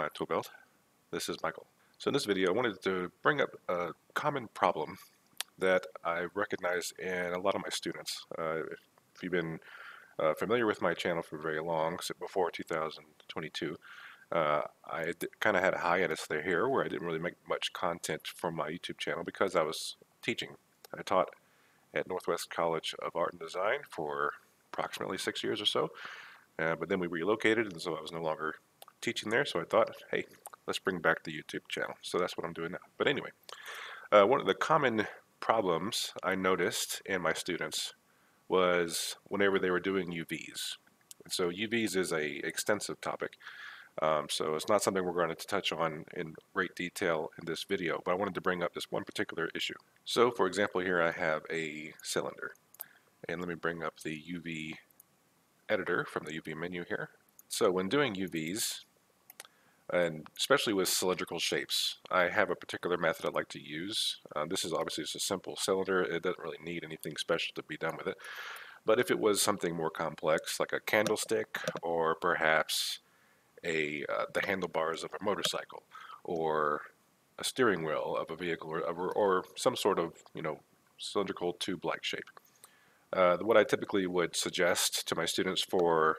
Maya Tool Belt. This is Michael. So in this video I wanted to bring up a common problem that I recognize in a lot of my students. Uh, if, you've been uh, familiar with my channel for very long, so before 2022, uh, I kind of had a hiatus there here where I didn't really make much content from my YouTube channel because I was teaching. I taught at Northwest College of Art and Design for approximately six years or so. Uh, but then we relocated, and so I was no longer teaching there, so I thought, hey, let's bring back the YouTube channel. So that's what I'm doing now. But anyway, uh, one of the common problems I noticed in my students was whenever they were doing UVs. so UVs is a extensive topic. Um, so it's not something we're going to touch on in great detail in this video, but I wanted to bring up this one particular issue. So for example, here I have a cylinder. And let me bring up the UV editor from the UV menu here. So when doing UVs, and especially with cylindrical shapes. I have a particular method I like to use. Uh, this is obviously just a simple cylinder. It doesn't really need anything special to be done with it. But if it was something more complex, like a candlestick, or perhaps a uh, the handlebars of a motorcycle, or a steering wheel of a vehicle, or, or, or some sort of you know cylindrical tube-like shape. Uh, what I typically would suggest to my students for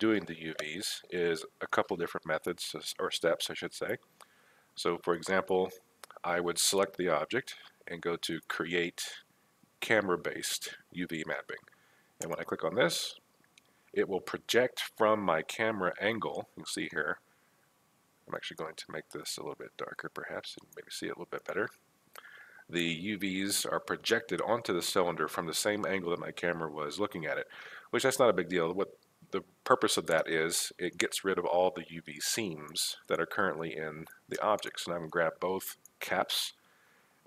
doing the UVs is a couple different methods, or steps I should say. So for example, I would select the object and go to create camera-based UV mapping. And when I click on this, it will project from my camera angle, you see here, I'm actually going to make this a little bit darker perhaps, and maybe see it a little bit better. The UVs are projected onto the cylinder from the same angle that my camera was looking at it, which that's not a big deal. What the purpose of that is it gets rid of all the UV seams that are currently in the object. So now I'm going to grab both caps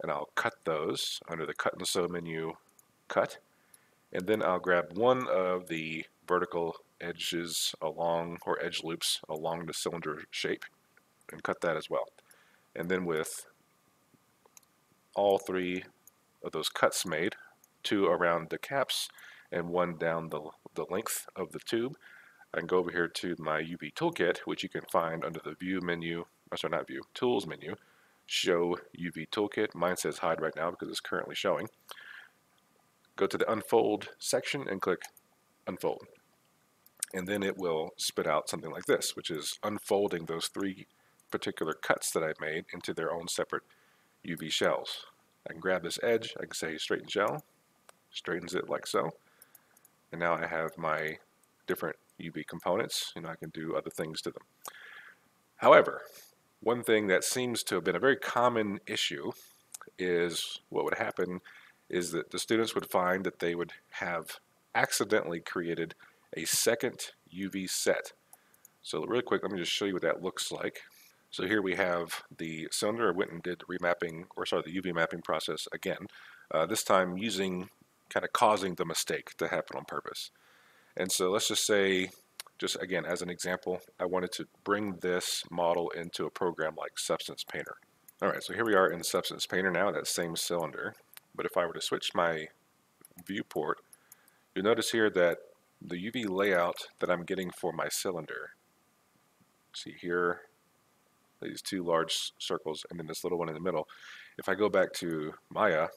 and I'll cut those under the cut and sew menu cut and then I'll grab one of the vertical edges along or edge loops along the cylinder shape and cut that as well and then with all three of those cuts made two around the caps and one down the, the length of the tube. I can go over here to my UV toolkit, which you can find under the view menu, or sorry, not view, tools menu, show UV toolkit. Mine says hide right now because it's currently showing. Go to the unfold section and click unfold. And then it will spit out something like this, which is unfolding those three particular cuts that I've made into their own separate UV shells. I can grab this edge, I can say straighten shell, straightens it like so. And now I have my different UV components, and I can do other things to them. However, one thing that seems to have been a very common issue is what would happen is that the students would find that they would have accidentally created a second UV set. So really quick, let me just show you what that looks like. So here we have the cylinder. I went and did remapping, or sorry, the UV mapping process again. Uh, this time using kind of causing the mistake to happen on purpose. And so let's just say, just again, as an example, I wanted to bring this model into a program like Substance Painter. All right, so here we are in Substance Painter now, that same cylinder. But if I were to switch my viewport, you'll notice here that the UV layout that I'm getting for my cylinder, see here, these two large circles and then this little one in the middle. If I go back to Maya,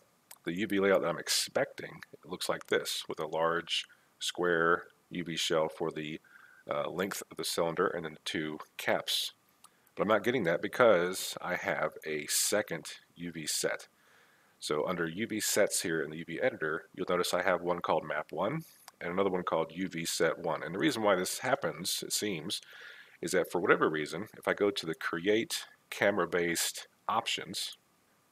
the UV layout that I'm expecting looks like this with a large square UV shell for the uh, length of the cylinder and then the two caps. But I'm not getting that because I have a second UV set. So under UV sets here in the UV editor, you'll notice I have one called map 1 and another one called UV set 1. And the reason why this happens, it seems, is that for whatever reason, if I go to the create camera-based options,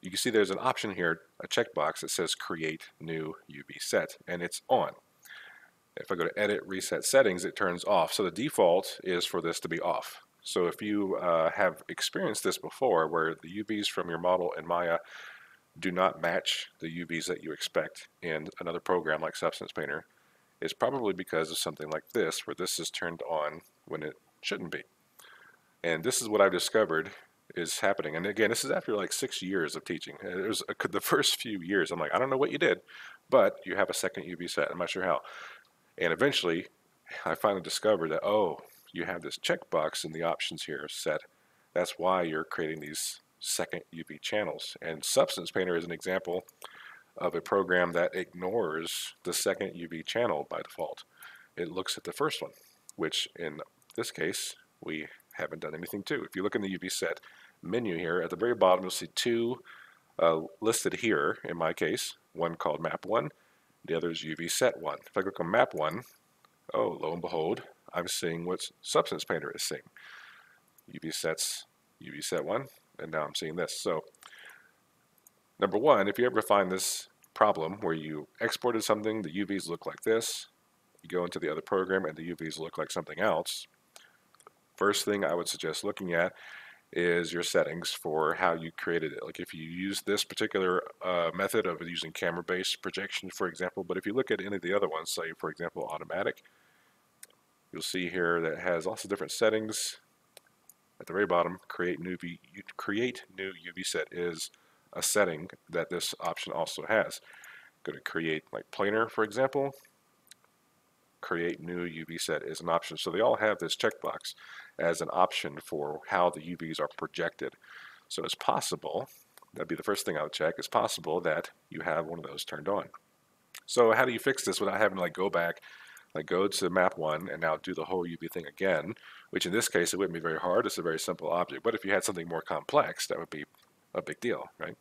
you can see there's an option here, a checkbox that says create new UV set, and it's on. If I go to edit reset settings, it turns off. So the default is for this to be off. So if you uh, have experienced this before, where the UVs from your model in Maya do not match the UVs that you expect in another program like Substance Painter, it's probably because of something like this, where this is turned on when it shouldn't be. And this is what I've discovered is happening. And again, this is after like six years of teaching. It was uh, the first few years. I'm like, I don't know what you did, but you have a second UV set. I'm not sure how. And eventually, I finally discovered that oh, you have this checkbox in the options here set. That's why you're creating these second UV channels. And Substance Painter is an example of a program that ignores the second UV channel by default. It looks at the first one, which in this case, we haven't done anything to. If you look in the UV set menu here, at the very bottom, you'll see two uh, listed here, in my case, one called Map 1, the other is UV Set 1. If I click on Map 1, oh, lo and behold, I'm seeing what Substance Painter is seeing. UV Sets, UV Set 1, and now I'm seeing this. So, number one, if you ever find this problem where you exported something, the UVs look like this, you go into the other program and the UVs look like something else, first thing I would suggest looking at is your settings for how you created it. Like if you use this particular uh, method of using camera-based projection, for example, but if you look at any of the other ones, say for example automatic, you'll see here that has lots of different settings. At the very bottom, create new, v, create new UV set is a setting that this option also has. Go to create like planar, for example. Create new UV set is an option. So they all have this checkbox as an option for how the UVs are projected. So it's possible, that'd be the first thing I would check, it's possible that you have one of those turned on. So how do you fix this without having to like go back, like go to map one and now do the whole UV thing again, which in this case it wouldn't be very hard, it's a very simple object. But if you had something more complex, that would be a big deal, right?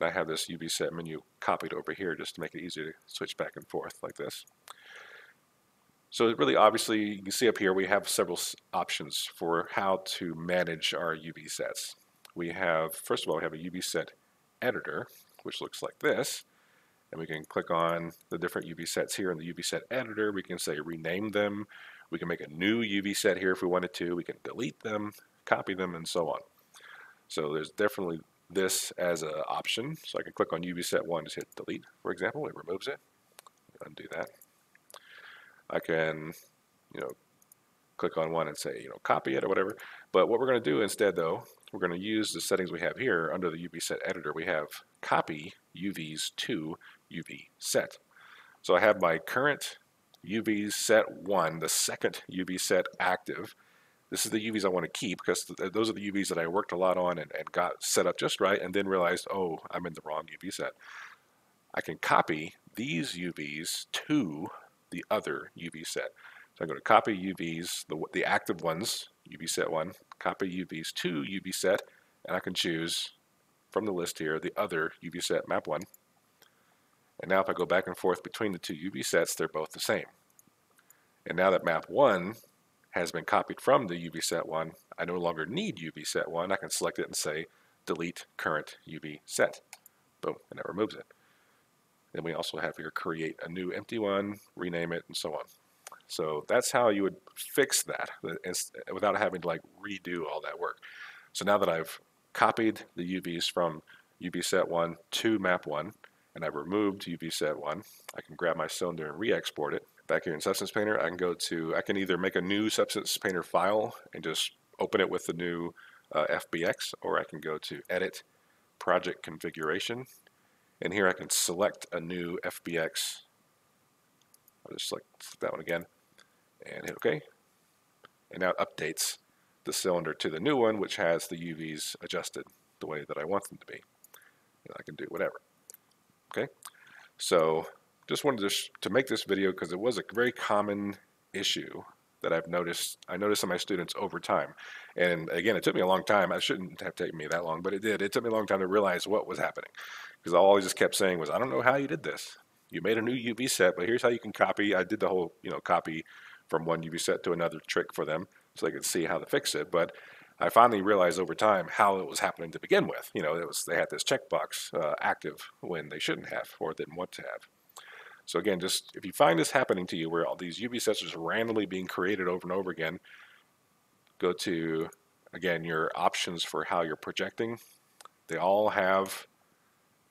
And I have this UV set menu copied over here just to make it easier to switch back and forth like this. So really, obviously, you can see up here we have several options for how to manage our UV sets. We have, first of all, we have a UV set editor, which looks like this. And we can click on the different UV sets here in the UV set editor. We can say rename them. We can make a new UV set here if we wanted to. We can delete them, copy them, and so on. So there's definitely this as an option. So I can click on UV set 1, just hit delete, for example. It removes it. Undo that. I can, you know, click on one and say, you know, copy it or whatever. But what we're going to do instead, though, we're going to use the settings we have here under the UV set editor. We have copy UVs to UV set. So I have my current UV set 1, the second UV set active. This is the UVs I want to keep because th those are the UVs that I worked a lot on and, and got set up just right and then realized, oh, I'm in the wrong UV set. I can copy these UVs to the other UV set. So I go to copy UVs, the, the active ones, UV set 1, copy UVs to UV set, and I can choose from the list here the other UV set map 1. And now if I go back and forth between the two UV sets, they're both the same. And now that map 1 has been copied from the UV set 1, I no longer need UV set 1. I can select it and say delete current UV set. Boom, and that removes it. Then we also have here create a new empty one, rename it, and so on. So that's how you would fix that without having to like redo all that work. So now that I've copied the UVs from UV set 1 to map 1, and I've removed UV set 1, I can grab my cylinder and re-export it. Back here in Substance Painter, I can go to, I can either make a new Substance Painter file and just open it with the new uh, FBX, or I can go to Edit, Project Configuration, and here I can select a new FBX. I'll just select that one again and hit OK. And now it updates the cylinder to the new one, which has the UVs adjusted the way that I want them to be. And I can do whatever. Okay, so just wanted to, to make this video because it was a very common issue that I've noticed. I noticed in my students over time. And again, it took me a long time. I shouldn't have taken me that long, but it did. It took me a long time to realize what was happening because all I just kept saying was, I don't know how you did this. You made a new UV set, but here's how you can copy. I did the whole, you know, copy from one UV set to another trick for them so they could see how to fix it. But I finally realized over time how it was happening to begin with. You know, it was they had this checkbox uh, active when they shouldn't have or didn't want to have. So again, just if you find this happening to you where all these UV sets are just randomly being created over and over again, go to, again, your options for how you're projecting. They all have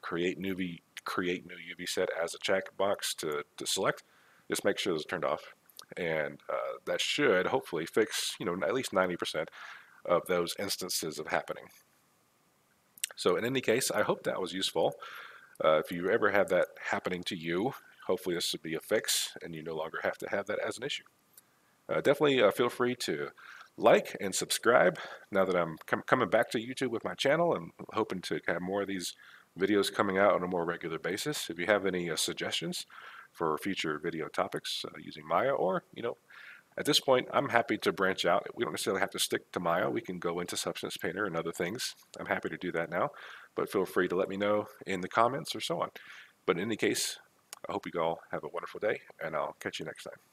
create new create new UV set as a checkbox to, to select. Just make sure those turned off. And uh, that should hopefully fix, you know, at least 90% of those instances of happening. So in any case, I hope that was useful. Uh, if you ever have that happening to you, hopefully this would be a fix and you no longer have to have that as an issue. uh, definitely uh, feel free to like and subscribe now that I'm com coming back to YouTube with my channel and hoping to have more of these videos coming out on a more regular basis. If you have any uh, suggestions for future video topics uh, using Maya or, you know, at this point, I'm happy to branch out. We don't necessarily have to stick to Maya. We can go into Substance Painter and other things. I'm happy to do that now, but feel free to let me know in the comments or so on. But in any case, I hope you all have a wonderful day, and I'll catch you next time.